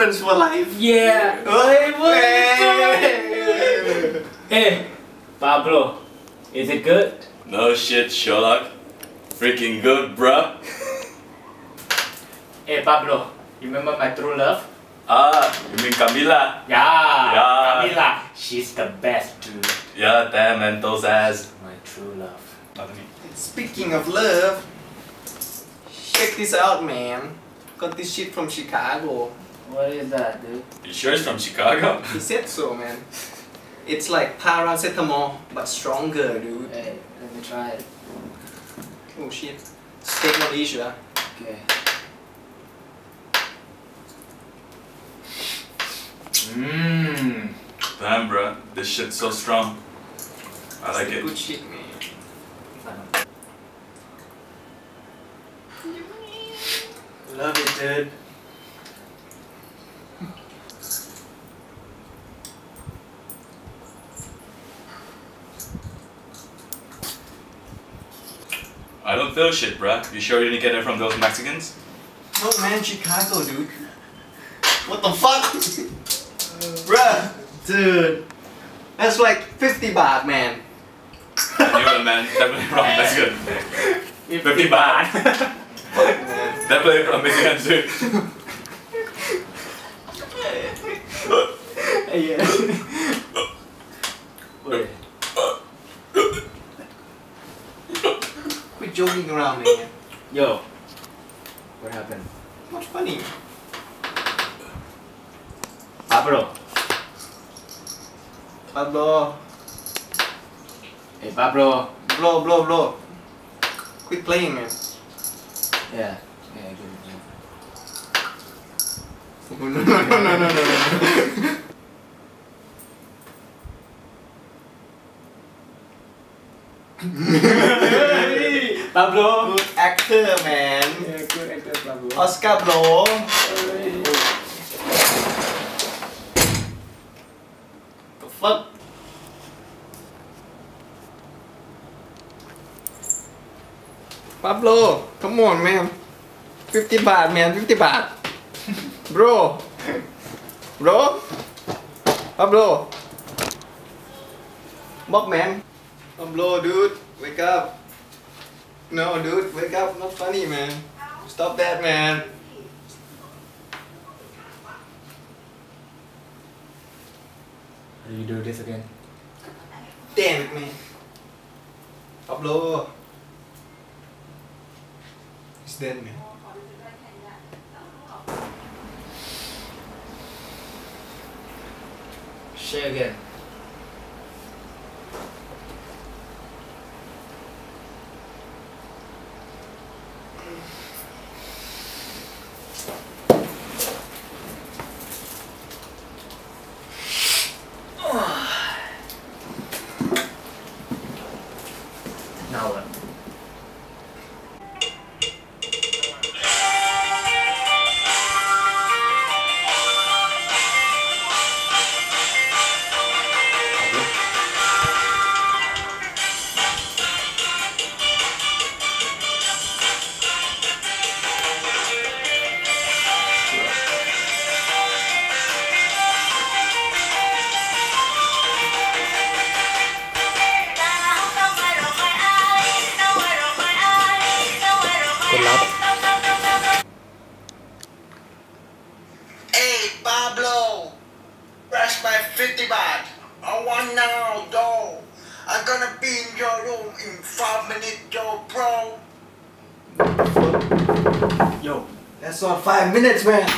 friends for life. Yeah. Hey, Hey, Pablo, is it good? No shit, Sherlock. Freaking good, bruh. Hey, Pablo, you remember my true love? Ah, you mean Camila? Yeah. Yeah. Camila, she's the best, dude. Yeah, damn, Mentos ass. My true love. Not me. Speaking of love, check this out, man. Got this shit from Chicago. What is that, dude? You sure it's from Chicago? He said so, man. It's like paracetamol, but stronger, dude. Hey, let me try it. Oh shit. Steak Malaysia. Okay. Mmm. Damn, bruh. This shit's so strong. I like it. Good shit, man. Love it, dude. I don't feel shit, bruh. You sure you didn't get it from those Mexicans? No man, Chicago, dude. What the fuck? Bruh, dude. That's like 50 baht, man. Knew it, man. Definitely from Mexican. 50 baht. Fuck, man. Definitely from Mexican, dude. Yeah. Wait. Joking man. Yo. What happened? What's funny? Pablo. Pablo. Hey, Pablo. Blow, blow, blow. Quit playing, man. Yeah. Yeah, good. Oh, no, no, no, no, no, no, no. ครับโบ Good actor ร์แมนออสการ์บโบรฟักปั๊บโลทั้งหมดแมน50 บาทแมน50 บาท bro bro ปั๊บโลบอกแมนปั๊บโล dude wake up No, dude. Wake up. Not funny, man. Stop that, man. Will you do this again? Damn it, man. Pablo. He's dead, man. Share again. 5 minutes, yo, bro. Yo, that's not five minutes, man.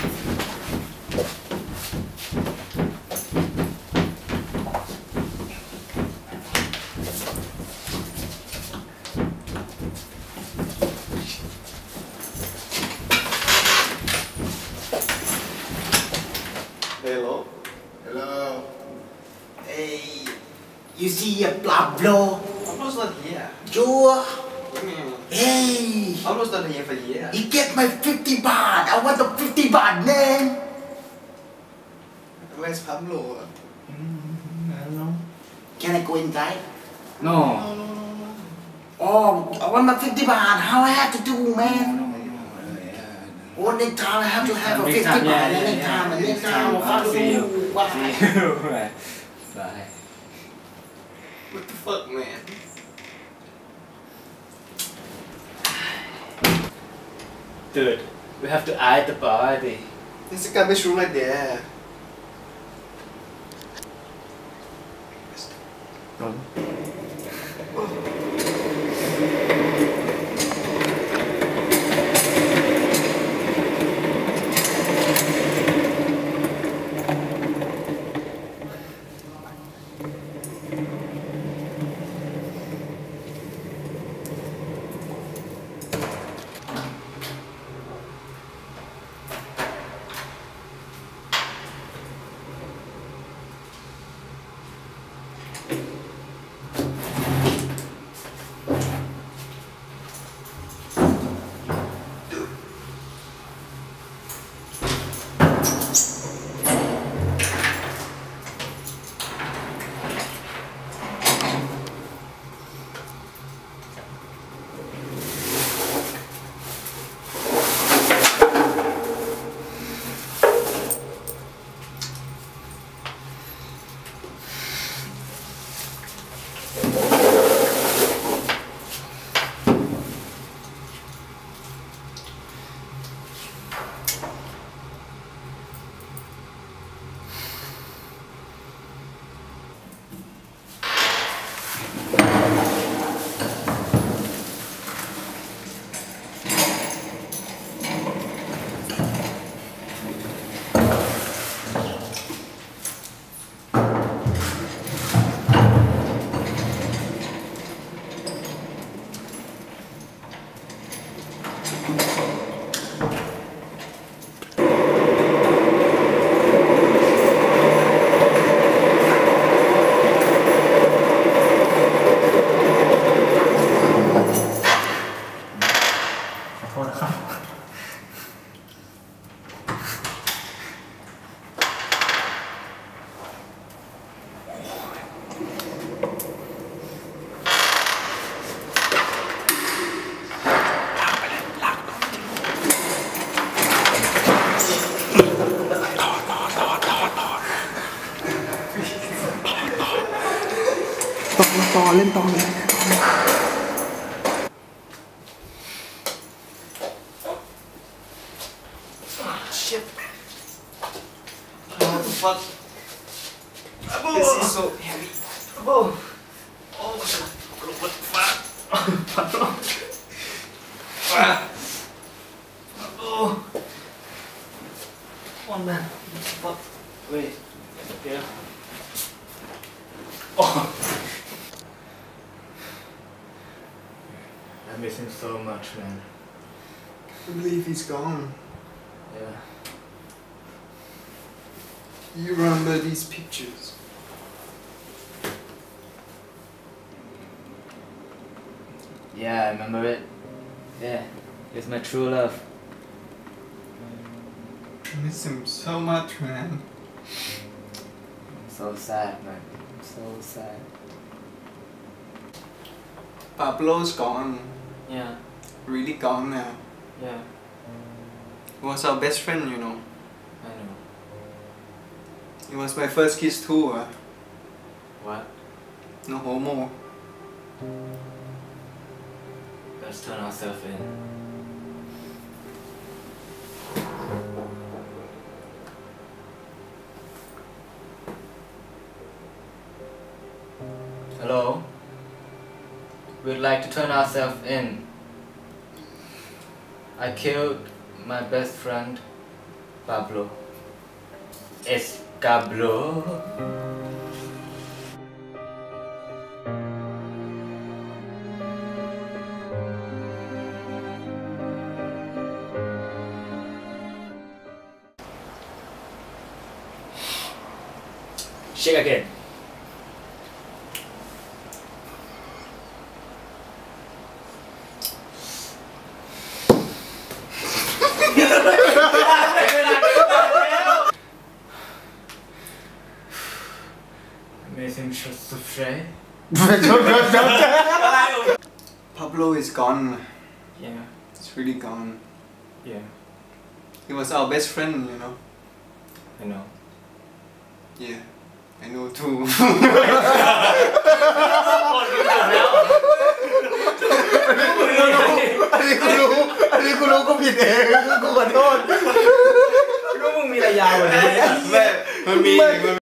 Hello. Hello. Hey, You see a Pablo? Pablo's not here. Joe? Man, Hey! Pablo's not here for years. He get my 50 baht. I want the 50 baht, man. Where's Pablo? I don't know. Can I go inside? No. No, no, no, no. Oh, I want my 50 baht. How I have to do, man? Oh, next time I have to have a 50 time, baht. yeah, yeah, next yeah. time, next Next time. time, Fuck see you. you. Bye. See you. Bye. Bye. What the fuck, man? Dude, we have to add the body. There's a garbage room right there. Shit. What the fuck? This is so heavy. Oh. Oh, what the fuck? Oh. Oh man. Fuck. Wait. Yeah. Oh. I miss him so much, man. I believe he's gone. Yeah. You remember these pictures? Yeah, I remember it. Yeah. It's my true love. I miss him so much, man. So sad, man. So sad. Pablo's gone. Yeah. Really gone now. Yeah. He was our best friend, you know. I know. He was my first kiss too. Uh. What? No homo. Let's turn ourselves in. We'd like to turn ourselves in. I killed my best friend, Pablo. Escablo. Shake again. Shots of Shrey. Pablo is gone. Yeah, It's really gone. yeah. He was our best friend, you know. I know Yeah, I know too.